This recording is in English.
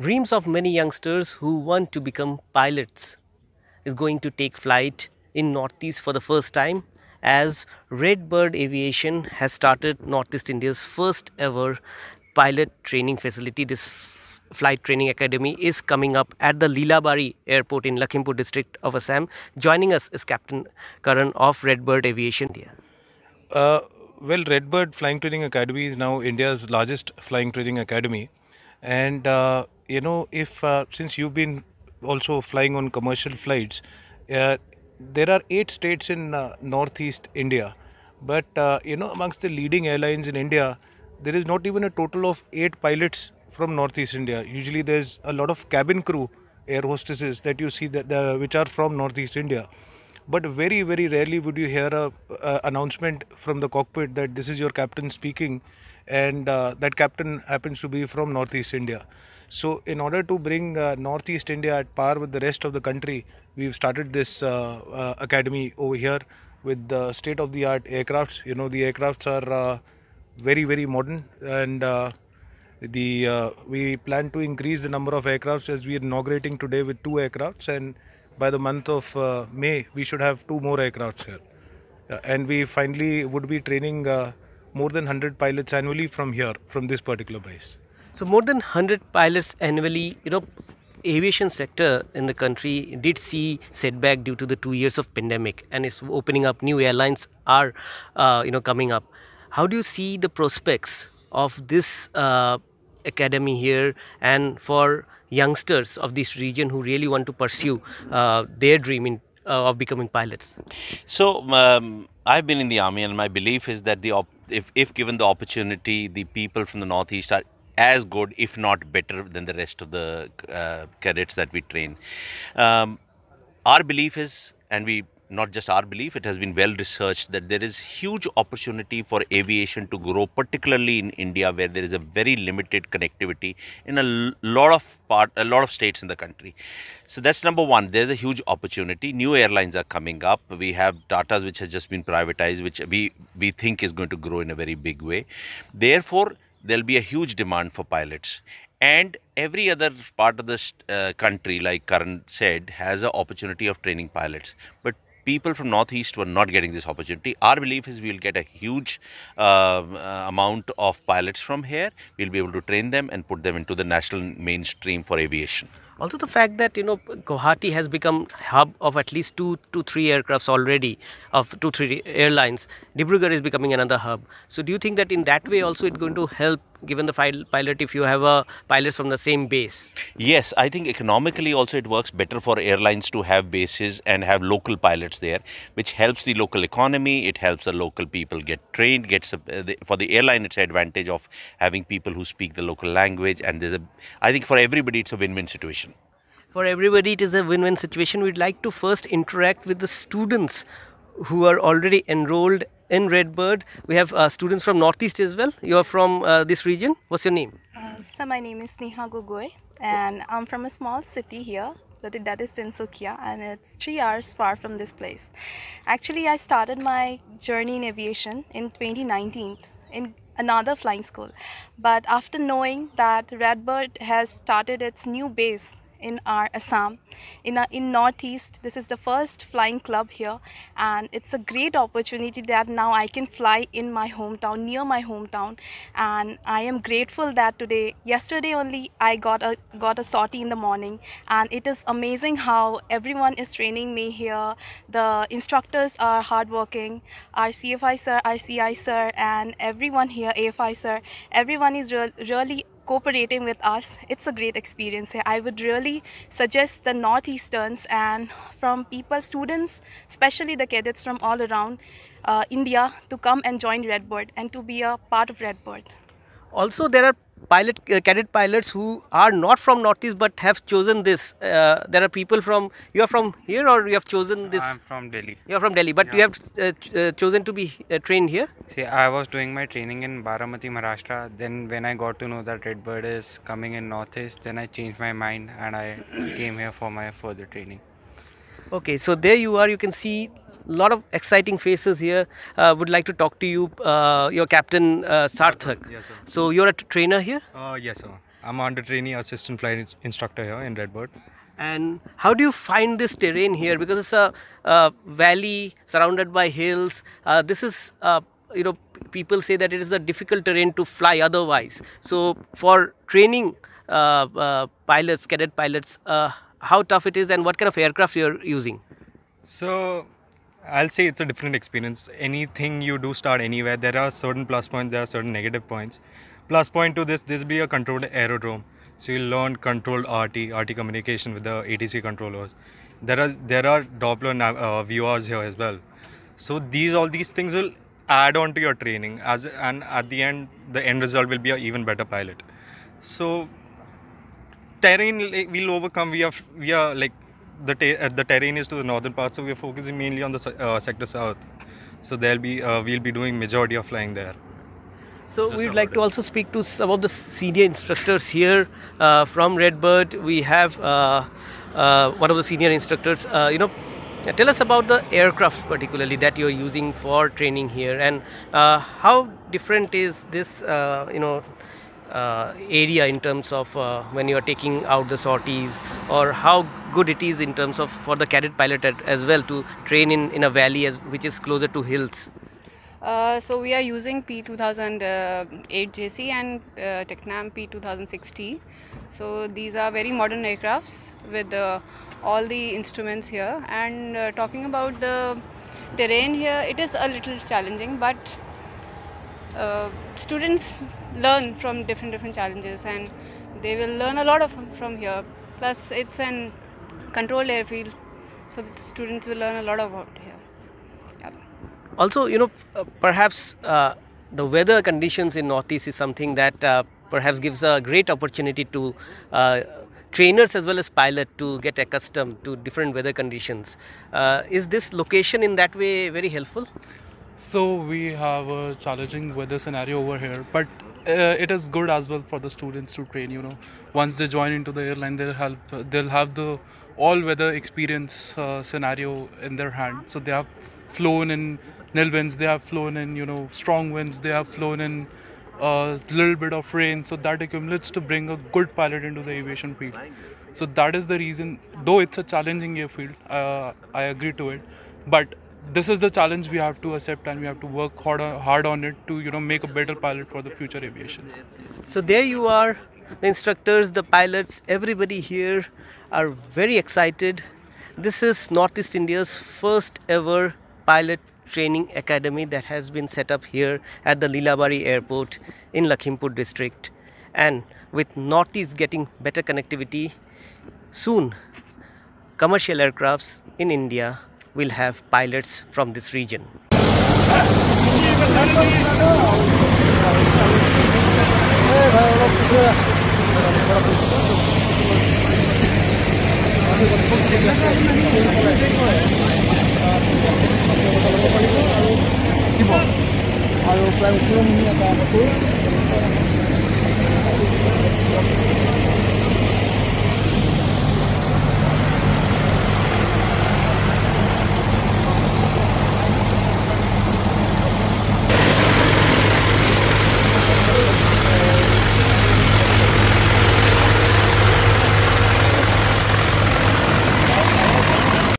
dreams of many youngsters who want to become pilots is going to take flight in Northeast for the first time as Redbird Aviation has started Northeast India's first ever pilot training facility. This flight training academy is coming up at the Lilabari airport in Lakhimpur district of Assam. Joining us is Captain Karan of Redbird Aviation. Uh, well, Redbird Flying Training Academy is now India's largest flying training academy, and uh, you know, if uh, since you've been also flying on commercial flights, uh, there are eight states in uh, northeast India, but uh, you know, amongst the leading airlines in India, there is not even a total of eight pilots from northeast India. Usually, there's a lot of cabin crew air hostesses that you see that uh, which are from northeast India. But very very rarely would you hear a, a announcement from the cockpit that this is your captain speaking and uh, that captain happens to be from northeast india so in order to bring uh, northeast india at par with the rest of the country we've started this uh, uh academy over here with the state of the art aircrafts you know the aircrafts are uh, very very modern and uh, the we plan to increase the number of aircrafts as we are inaugurating today with two aircrafts and by the month of May, we should have two more aircrafts here. And we finally would be training more than 100 pilots annually from here, from this particular base. So more than 100 pilots annually, you know, aviation sector in the country did see setback due to the two years of pandemic and it's opening up new airlines are uh, you know coming up how do you see the prospects of this uh, academy here and for youngsters of this region who really want to pursue uh, their dream in, uh, of becoming pilots? So, um, I've been in the army, and my belief is that the if, if given the opportunity, the people from the northeast are as good, if not better, than the rest of the uh, cadets that we train. Um, our belief is, and we not just our belief, it has been well researched that there is huge opportunity for aviation to grow, particularly in India, where there is a very limited connectivity in a lot of part, a lot of states in the country. So that's number one. There's a huge opportunity. New airlines are coming up. We have Tata's, which has just been privatized, which we we think is going to grow in a very big way. Therefore, there'll be a huge demand for pilots. And every other part of the uh, country like karan said has an opportunity of training pilots. But people from northeast were not getting this opportunity. Our belief is we'll get a huge uh, amount of pilots from here. We'll be able to train them and put them into the national mainstream for aviation also the fact that you know Guwahati has become hub of at least two to three aircrafts already of two three airlines. Dibrugarh is becoming another hub. So do you think that in that way also it's going to help given the pilot if you have a pilots from the same base yes i think economically also it works better for airlines to have bases and have local pilots there which helps the local economy it helps the local people get trained gets uh, the, for the airline it's an advantage of having people who speak the local language and there's a i think for everybody it's a win-win situation for everybody, it is a win win situation. We'd like to first interact with the students who are already enrolled in Redbird. We have uh, students from Northeast as well. You're from uh, this region. What's your name? Uh, so, my name is Neha Gogoi, and I'm from a small city here. That is Tinsukia, and it's three hours far from this place. Actually, I started my journey in aviation in 2019 in another flying school. But after knowing that Redbird has started its new base in our Assam. In, a, in Northeast, this is the first flying club here and it's a great opportunity that now I can fly in my hometown, near my hometown and I am grateful that today, yesterday only I got a, got a sortie in the morning and it is amazing how everyone is training me here. The instructors are hardworking, our CFI sir, our CI sir and everyone here, AFI sir, everyone is re really cooperating with us. It's a great experience here. I would really suggest the Northeasterns and from people, students, especially the cadets from all around uh, India to come and join Redbird and to be a part of Redbird. Also, there are pilot uh, cadet pilots who are not from northeast but have chosen this. Uh, there are people from you are from here or you have chosen this? I'm from delhi. You are from delhi but yeah. you have uh, ch uh, chosen to be uh, trained here? See i was doing my training in baramati maharashtra. Then when i got to know that redbird is coming in northeast then i changed my mind and i came here for my further training. Okay so there you are. You can see lot of exciting faces here. Uh, would like to talk to you, uh, your captain uh, Sarthak. Yes, sir. So you're a trainer here? Uh, yes, sir. I'm under trainee assistant flight ins- instructor here in Redbird. And how do you find this terrain here? Because it's a, uh valley surrounded by hills. Uh, this is, uh, you know, people say that it is a difficult terrain to fly otherwise. So, for training uh, uh, pilots, cadet pilots, uh, how tough it is and what kind of aircraft you're using? So I'll say it's a different experience. Anything you do start anywhere, there are certain plus points, there are certain negative points. Plus point to this, this will be a controlled aerodrome. So you'll learn controlled RT, RT communication with the ATC controllers. There are there are Doppler uh, VORs here as well. So these all these things will add on to your training as and at the end the end result will be an even better pilot. So terrain we'll overcome. We are we are like the ter- uh, the terrain is to the northern part, so we're focusing mainly on the uh, sector south. So there'll be uh, we'll be doing majority of flying there. So we'd like to also speak to some of the senior instructors here uh, from Redbird. We have uh, uh, one of the senior instructors. Uh, you know, tell us about the aircraft particularly that you're using for training here, and uh, how different is this? Uh, you know. Uh, area in terms of uh, when you are taking out the sorties or how good it is in terms of for the cadet pilot at, as well to train in, in a valley as, which is closer to hills Uh, so we are using P2008 JC and uh, Tecnam P2060. So these are very modern aircrafts with uh, all the instruments here. And uh, talking about the terrain here, it is a little challenging, but uh, students learn from different different challenges, and they will learn a lot of from here. Plus, it's an controlled airfield, so the students will learn a lot about here. Also you know uh, perhaps uh, the weather conditions in northeast is something that uh, perhaps gives a great opportunity to uh, trainers as well as pilot to get accustomed to different weather conditions uh, is this location in that way very helpful So we have a challenging weather scenario over here, but uh, it is good as well for the students to train. You know, once they join into the airline, they'll have they'll have the all-weather experience uh, scenario in their hand. So they have flown in nil winds, they have flown in you know strong winds, they have flown in a little bit of rain. So that accumulates to bring a good pilot into the aviation field. So that is the reason, though it's a challenging airfield, uh, I agree to it, but this is the challenge we have to accept and we have to work hard on, hard on it to you know make a better pilot for the future aviation. so there you are the instructors the pilots everybody here are very excited. This is northeast india's first ever pilot training academy that has been set up here at the lilabari airport in lakhimpur district. And with northeast getting better connectivity soon commercial aircrafts in india will have pilots from this region আৰু প্ৰায় ওঠৰ minute এটা